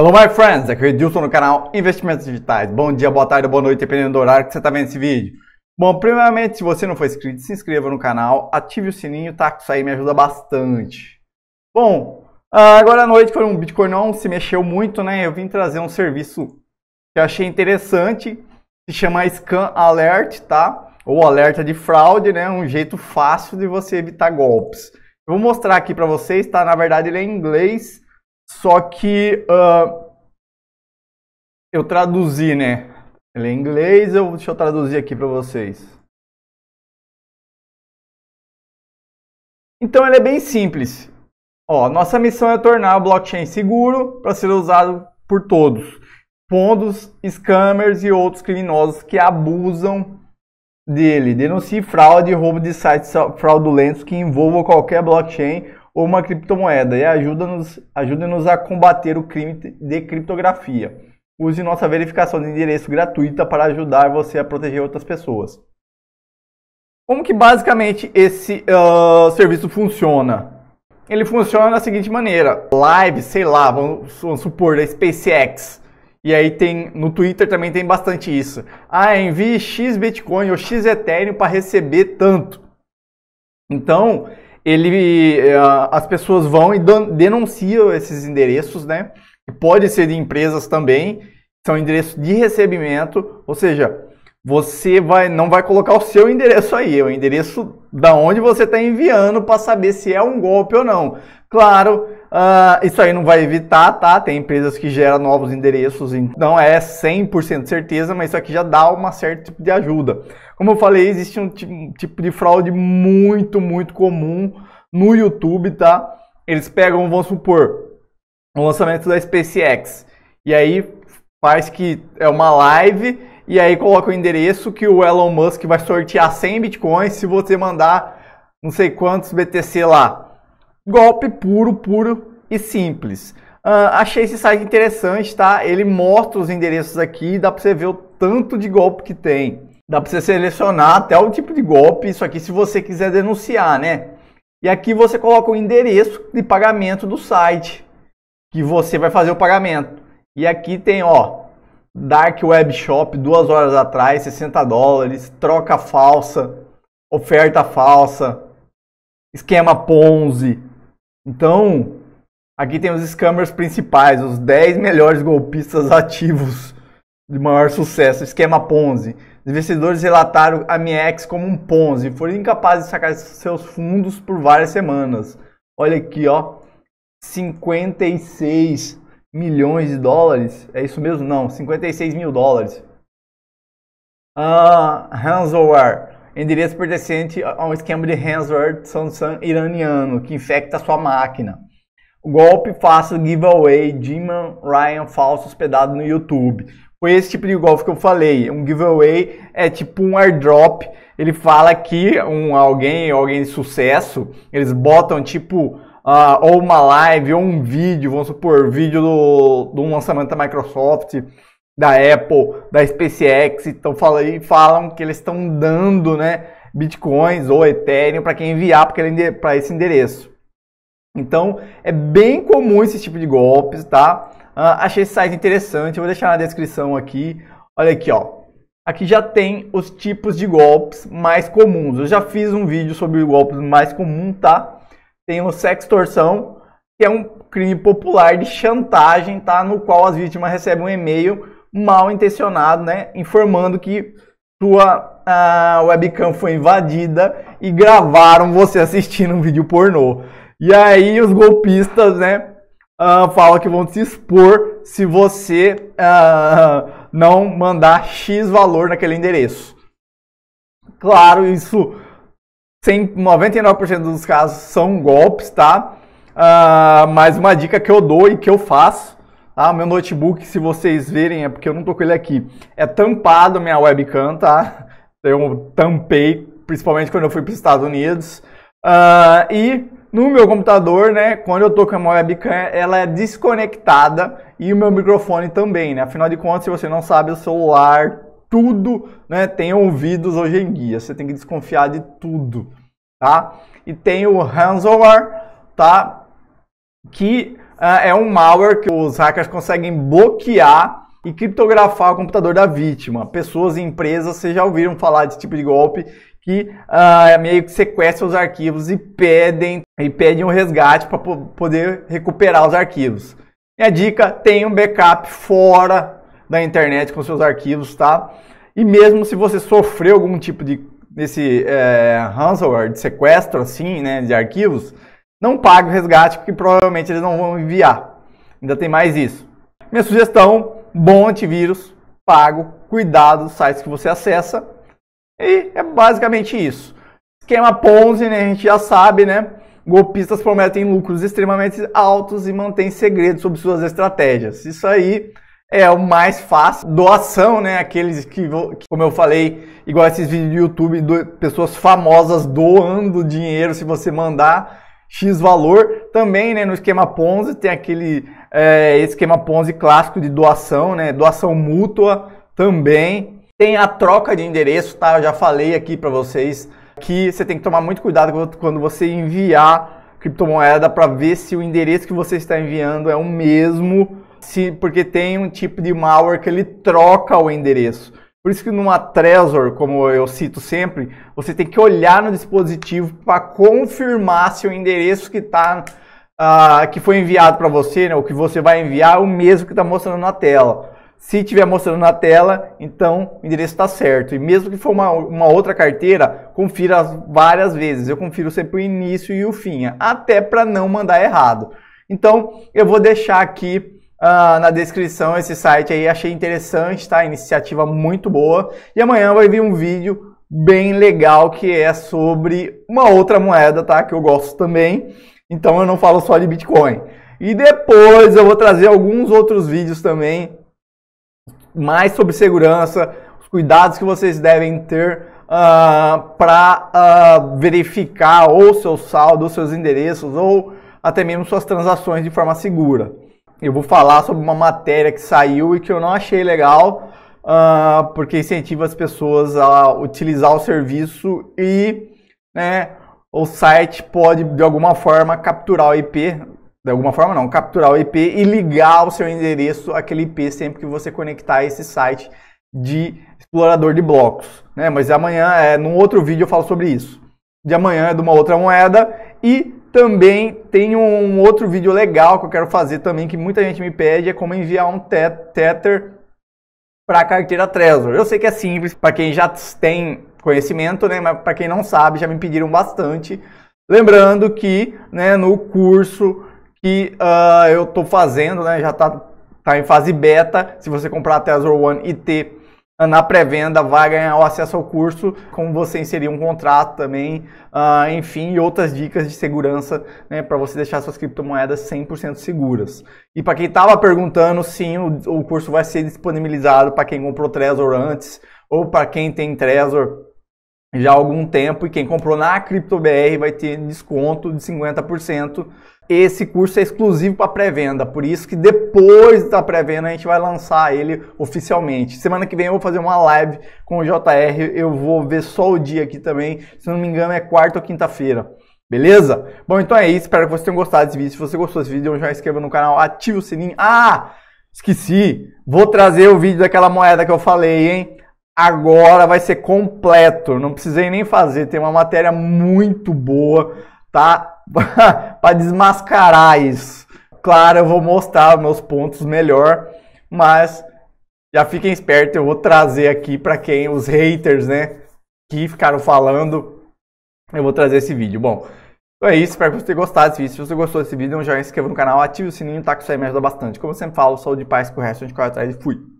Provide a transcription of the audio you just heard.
Hello my friends, aqui é Edilson no canal Investimentos Digitais. Bom dia, boa tarde, boa noite, dependendo do horário que você está vendo esse vídeo. Bom, primeiramente, se você não for inscrito, se inscreva no canal, ative o sininho, tá? Que isso aí me ajuda bastante. Bom, agora à noite, quando o Bitcoin não se mexeu muito, né? Eu vim trazer um serviço que eu achei interessante, se chama Scan Alert, tá? Ou alerta de fraude, né? Um jeito fácil de você evitar golpes. Eu vou mostrar aqui para vocês, tá? Na verdade, ele é em inglês, só que uh, eu traduzi, né? Ele é em inglês, eu, deixa eu traduzir aqui para vocês. Então ele é bem simples. Ó, nossa missão é tornar o blockchain seguro para ser usado por todos, pontos, scammers e outros criminosos que abusam dele. Denuncie fraude e roubo de sites fraudulentos que envolvam qualquer blockchain ou uma criptomoeda e ajuda-nos ajuda a combater o crime de criptografia. Use nossa verificação de endereço gratuita para ajudar você a proteger outras pessoas. Como que basicamente esse uh, serviço funciona? Ele funciona da seguinte maneira: live, sei lá, vamos, vamos supor, da SpaceX. E aí tem no Twitter também tem bastante isso. Ah, envie X Bitcoin ou X Ethereum para receber tanto. Então, ele, eh, as pessoas vão e denunciam esses endereços, né? Pode ser de empresas também, são endereços de recebimento, ou seja, você vai, não vai colocar o seu endereço aí, é o endereço da onde você está enviando para saber se é um golpe ou não. Claro, uh, isso aí não vai evitar, tá? Tem empresas que geram novos endereços, não é 100% certeza, mas isso aqui já dá uma certa tipo de ajuda. Como eu falei, existe um tipo de fraude muito, muito comum no YouTube, tá? Eles pegam, vamos supor, o lançamento da SpaceX, e aí faz que é uma live, e aí coloca o endereço que o Elon Musk vai sortear 100 bitcoins se você mandar não sei quantos BTC lá. Golpe puro, puro e simples. Uh, achei esse site interessante, tá? Ele mostra os endereços aqui, dá para você ver o tanto de golpe que tem. Dá para você selecionar até o tipo de golpe, isso aqui se você quiser denunciar, né? E aqui você coloca o endereço de pagamento do site que você vai fazer o pagamento. E aqui tem, ó, Dark Web Shop, duas horas atrás, 60 dólares, troca falsa, oferta falsa, esquema Ponzi, então, aqui tem os scammers principais, os 10 melhores golpistas ativos de maior sucesso. Esquema Ponzi. Investidores relataram a MIEX como um Ponzi foram incapazes de sacar seus fundos por várias semanas. Olha aqui, ó. 56 milhões de dólares. É isso mesmo? Não, 56 mil dólares. Uh, ransomware endereço pertencente a um esquema de ransomware Samsung iraniano que infecta sua máquina. Golpe fácil giveaway Demon Ryan falso hospedado no YouTube. Foi esse tipo de golpe que eu falei. Um giveaway é tipo um airdrop. Ele fala que um alguém, alguém de sucesso, eles botam tipo uh, ou uma live ou um vídeo, vamos supor, vídeo do, do lançamento da Microsoft da Apple, da SpaceX, então falam, falam que eles estão dando né, bitcoins ou Ethereum para quem enviar para esse endereço. Então é bem comum esse tipo de golpes, tá? Uh, achei esse site interessante, eu vou deixar na descrição aqui. Olha aqui, ó. Aqui já tem os tipos de golpes mais comuns. Eu já fiz um vídeo sobre golpes mais comuns, tá? Tem o sextorção, que é um crime popular de chantagem, tá? No qual as vítimas recebem um e-mail mal intencionado, né? Informando que sua uh, webcam foi invadida e gravaram você assistindo um vídeo pornô. E aí os golpistas, né? Uh, falam que vão te expor se você uh, não mandar X valor naquele endereço. Claro, isso 99% dos casos são golpes, tá? Uh, mas uma dica que eu dou e que eu faço ah, meu notebook, se vocês verem, é porque eu não tô com ele aqui. É tampado minha webcam, tá? Eu tampei, principalmente quando eu fui para os Estados Unidos. Uh, e no meu computador, né, quando eu tô com a minha webcam, ela é desconectada e o meu microfone também, né? Afinal de contas, se você não sabe, o celular, tudo, né, tem ouvidos hoje em dia. Você tem que desconfiar de tudo, tá? E tem o ransomware, tá? Que é um malware que os hackers conseguem bloquear e criptografar o computador da vítima. Pessoas e empresas, vocês já ouviram falar desse tipo de golpe que uh, meio que sequestram os arquivos e pedem e pedem um resgate para poder recuperar os arquivos. Minha dica, tenha um backup fora da internet com seus arquivos, tá? E mesmo se você sofreu algum tipo de desse é, ransomware, de sequestro assim, né, de arquivos, não pague o resgate porque provavelmente eles não vão enviar. Ainda tem mais isso. Minha sugestão, bom antivírus, pago, cuidado dos sites que você acessa. E é basicamente isso. Esquema Ponzi, né, a gente já sabe, né? Golpistas prometem lucros extremamente altos e mantêm segredos sobre suas estratégias. Isso aí é o mais fácil. Doação, né? Aqueles que, como eu falei, igual esses vídeos do YouTube, pessoas famosas doando dinheiro se você mandar X valor. Também, né, no esquema Ponzi, tem aquele é, esquema Ponzi clássico de doação, né? Doação mútua também. Tem a troca de endereço, tá? Eu já falei aqui para vocês que você tem que tomar muito cuidado quando você enviar criptomoeda para ver se o endereço que você está enviando é o mesmo se, porque tem um tipo de malware que ele troca o endereço. Por isso que numa Trezor, como eu cito sempre, você tem que olhar no dispositivo para confirmar se o endereço que tá, uh, que foi enviado para você, né, o que você vai enviar, é o mesmo que está mostrando na tela. Se estiver mostrando na tela, então o endereço está certo. E mesmo que for uma, uma outra carteira, confira várias vezes. Eu confiro sempre o início e o fim, até para não mandar errado. Então, eu vou deixar aqui uh, na descrição esse site aí. Achei interessante, tá? Iniciativa muito boa. E amanhã vai vir um vídeo bem legal que é sobre uma outra moeda, tá? Que eu gosto também. Então eu não falo só de Bitcoin. E depois eu vou trazer alguns outros vídeos também, mais sobre segurança, os cuidados que vocês devem ter uh, ah, para uh, ah, verificar ou seu saldo, ou seus endereços, ou até mesmo suas transações de forma segura eu vou falar sobre uma matéria que saiu e que eu não achei legal, uh, porque incentiva as pessoas a utilizar o serviço e né, o site pode de alguma forma capturar o IP, de alguma forma não, capturar o IP e ligar o seu endereço àquele IP sempre que você conectar esse site de explorador de blocos. Né? Mas amanhã, é, num outro vídeo eu falo sobre isso. De amanhã é de uma outra moeda e também tem um outro vídeo legal que eu quero fazer também, que muita gente me pede, é como enviar um Tether para a carteira Trezor. Eu sei que é simples, para quem já tem conhecimento, né, mas para quem não sabe, já me pediram bastante. Lembrando que né, no curso que uh, eu estou fazendo, né, já está tá em fase beta, se você comprar a Trezor One e ter na pré-venda vai ganhar o acesso ao curso, como você inserir um contrato também, uh, enfim, e outras dicas de segurança né, para você deixar suas criptomoedas 100% seguras. E para quem estava perguntando, sim, o, o, curso vai ser disponibilizado para quem comprou Trezor antes ou para quem tem Trezor já há algum tempo e quem comprou na CryptoBR vai ter desconto de 50% esse curso é exclusivo para pré-venda, por isso que depois da pré-venda a gente vai lançar ele oficialmente. Semana que vem eu vou fazer uma live com o JR, eu vou ver só o dia aqui também, se não me engano é quarta ou quinta-feira. Beleza? Bom, então é isso, espero que vocês tenham gostado desse vídeo. Se você gostou desse vídeo, já inscreva no canal, ative o sininho. Ah, esqueci, vou trazer o vídeo daquela moeda que eu falei, hein? Agora vai ser completo, não precisei nem fazer, tem uma matéria muito boa, tá? para desmascarar isso. Claro, eu vou mostrar meus pontos melhor, mas já fiquem espertos, eu vou trazer aqui para quem os haters, né, que ficaram falando, eu vou trazer esse vídeo. Bom, então é isso, espero que você tenha gostado desse vídeo. Se você gostou desse vídeo, já se inscreva no canal, ative o sininho, tá? Que isso aí me ajuda bastante. Como eu sempre falo, saúde e paz com o resto, a gente corre atrás e fui!